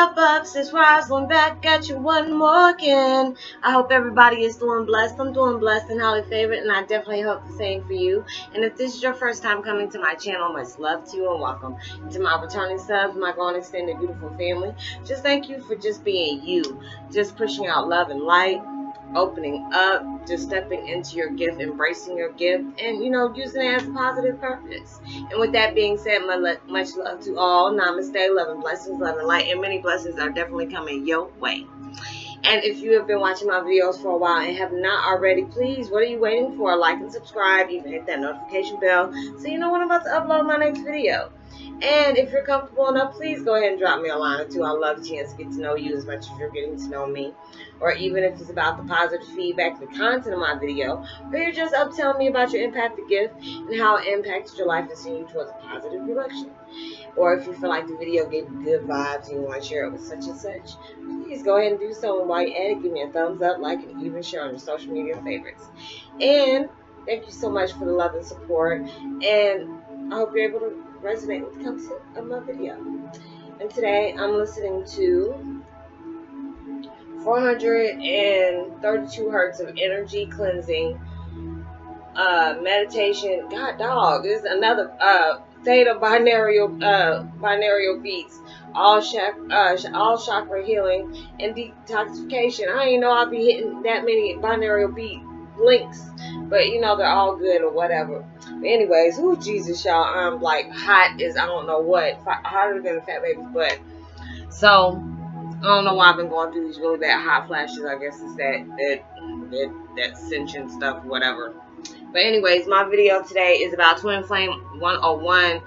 up, up? Sis Roslynn back at you one more again. I hope everybody is doing blessed. I'm doing blessed and highly favored, and I definitely hope the same for you. And if this is your first time coming to my channel, much love to you and welcome. to my returning subs, my growing extended beautiful family, just thank you for just being you, just pushing out love and light opening up, just stepping into your gift, embracing your gift, and you know, using it as a positive purpose. And with that being said, much love to all. Namaste, love and blessings, love and light, and many blessings are definitely coming your way. And if you have been watching my videos for a while and have not already, please, what are you waiting for? Like and subscribe, even hit that notification bell so you know when I'm about to upload my next video. And if you're comfortable enough, please go ahead and drop me a line or two. I love a chance to get to know you as much as you're getting to know me. Or even if it's about the positive feedback, the content of my video, or you're just up telling me about your impacted gift and how it impacted your life and seeing you towards a positive direction. Or if you feel like the video gave you good vibes and you want to share it with such and such, please go ahead and do so. And while you're at it, give me a thumbs up, like, and even share on your social media favorites. And thank you so much for the love and support. And I hope you're able to resonate with the content of my video. And today I'm listening to 432 hertz of energy cleansing uh, meditation. God, dog, this is another uh, theta binaural uh, binaural beats. All uh, all chakra healing and detoxification. I didn't know I'd be hitting that many binaural beat links, but you know they're all good or whatever. Anyways, who Jesus, y'all? I'm like hot as I don't know what, hotter than a fat baby's butt. So I don't know why I've been going through these really bad hot flashes. I guess it's that that that that ascension stuff, whatever. But anyways, my video today is about Twin Flame 101.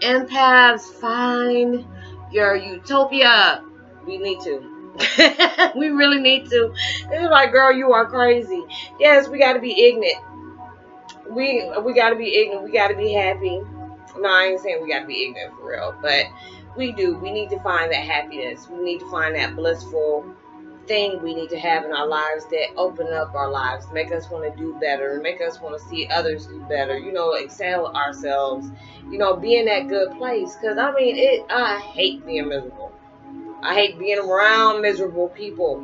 Empaths, find your utopia. We need to. we really need to. It's like, girl, you are crazy. Yes, we got to be ignorant. We we got to be ignorant. We got to be happy. No, I ain't saying we got to be ignorant for real, but we do. We need to find that happiness. We need to find that blissful thing we need to have in our lives that open up our lives, make us want to do better, make us want to see others do better, you know, excel ourselves, you know, be in that good place. Because, I mean, it. I hate being miserable. I hate being around miserable people.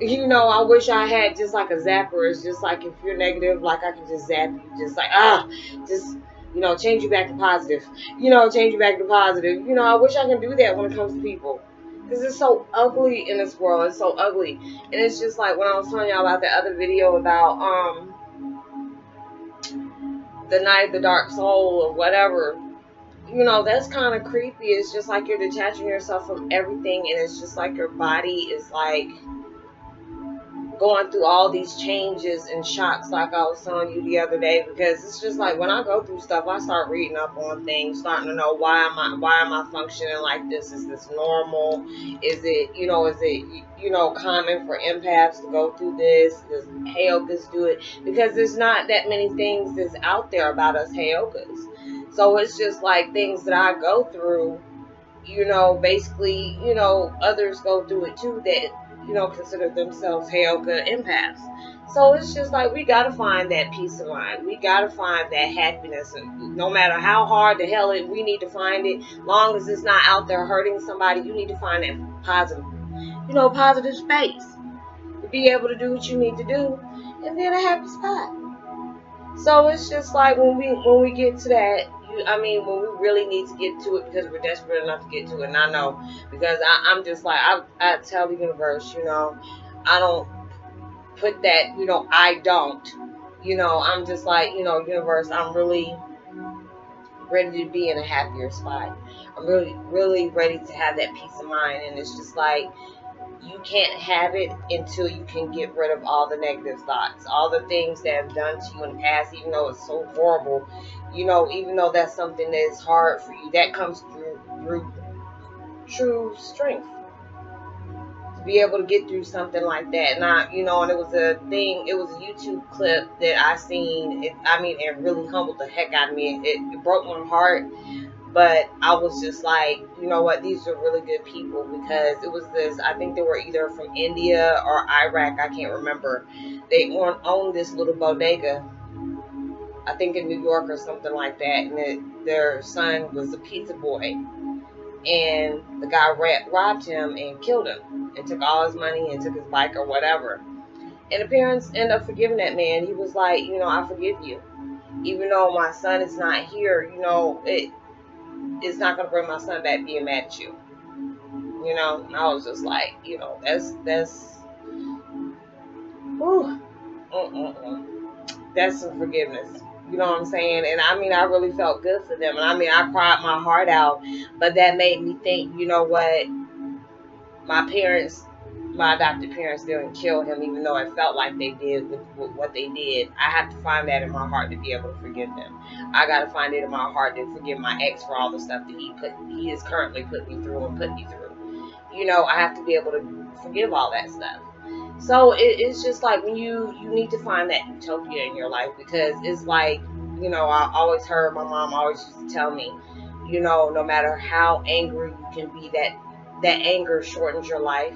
You know, I wish I had just like a zapper. It's just like if you're negative, like I can just zap you. Just like, ah, just, you know, change you back to positive. You know, change you back to positive. You know, I wish I can do that when it comes to people. Because it's so ugly in this world. It's so ugly. And it's just like when I was telling y'all about that other video about, um, the night of the dark soul or whatever you know, that's kind of creepy. It's just like you're detaching yourself from everything, and it's just like your body is like going through all these changes and shocks, like I was telling you the other day. Because it's just like when I go through stuff, I start reading up on things, starting to know why am I why am I functioning like this? Is this normal? Is it you know is it you know common for empaths to go through this? Does Heyokas do it? Because there's not that many things that's out there about us Heyokas. So it's just like things that I go through, you know, basically, you know, others go through it too that, you know, consider themselves Heyoka empaths. So it's just like we gotta find that peace of mind. We gotta find that happiness, and no matter how hard the hell it, we need to find it. Long as it's not out there hurting somebody, you need to find that positive, you know, positive space to be able to do what you need to do, and be in a happy spot. So it's just like when we when we get to that, I mean, when we really need to get to it because we're desperate enough to get to it. And I know because I, am just like I, I tell the universe, you know, I don't put that, you know, I don't. You know, I'm just like, you know, universe, I'm really ready to be in a happier spot. I'm really, really ready to have that peace of mind. And it's just like, you can't have it until you can get rid of all the negative thoughts, all the things that have done to you in the past, even though it's so horrible. You know, even though that's something that is hard for you, that comes through through true strength to be able to get through something like that. And I, you know, and it was a thing. It was a YouTube clip that I seen. It, I mean, it really humbled the heck out of me. It, it broke my heart but I was just like, you know what, these are really good people because it was this, I think they were either from India or Iraq, I can't remember. They own, owned this little bodega, I think in New York or something like that, and it, their son was a pizza boy. And the guy robbed him and killed him and took all his money and took his bike or whatever. And the parents end up forgiving that man. He was like, you know, I forgive you. Even though my son is not here, you know, it it's not gonna bring my son back being mad at you. You know, and I was just like, you know, that's that's whew, that's some forgiveness. You know what I'm saying? And I mean, I really felt good for them. And I mean, I cried my heart out. But that made me think, you know what? My parents, my adopted parents didn't kill him, even though it felt like they did with, with what they did. I have to find that in my heart to be able to forgive them. I got to find it in my heart to forgive my ex for all the stuff that he put, he is currently put me through and put me through. You know, I have to be able to forgive all that stuff. So it, it's just like when you you need to find that utopia in your life because it's like you know I always heard my mom always used to tell me, you know, no matter how angry you can be, that that anger shortens your life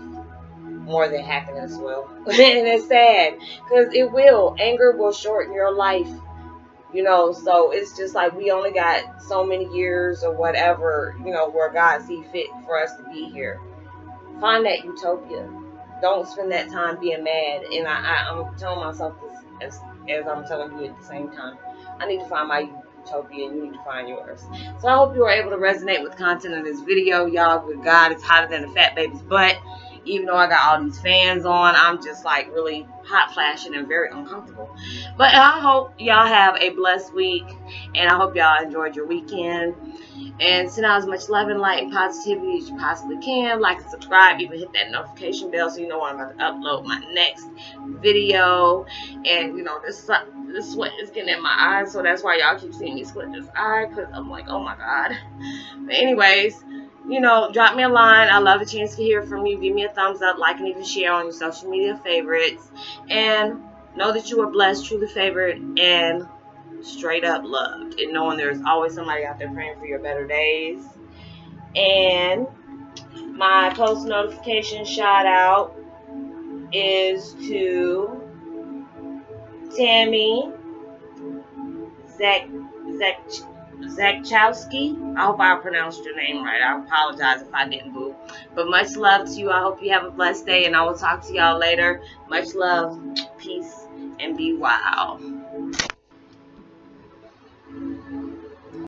more than happiness will, and it's sad because it will. Anger will shorten your life. You know, so it's just like we only got so many years or whatever, you know, where God see fit for us to be here. Find that utopia don't spend that time being mad. And I, I, am telling myself this as, as I'm telling you at the same time. I need to find my utopia and you need to find yours. So I hope you were able to resonate with content in this video. Y'all, with God, it's hotter than a fat baby's butt even though I got all these fans on, I'm just like really hot flashing and very uncomfortable. But I hope y'all have a blessed week and I hope y'all enjoyed your weekend. And send out as much love and light and positivity as you possibly can. Like and subscribe, even hit that notification bell so you know when I'm about to upload my next video. And you know, this this sweat is getting in my eyes, so that's why y'all keep seeing me sweat this eye because I'm like, oh my god. But anyways, you know, drop me a line. I love a chance to hear from you. Give me a thumbs up, like, and even share on your social media favorites. And know that you are blessed, truly favored, and straight up loved. And knowing there's always somebody out there praying for your better days. And my post notification shout out is to Tammy Zach Zach Zakchowski. I hope I pronounced your name right. I apologize if I didn't, boo. But much love to you. I hope you have a blessed day, and I will talk to y'all later. Much love, peace, and be wild.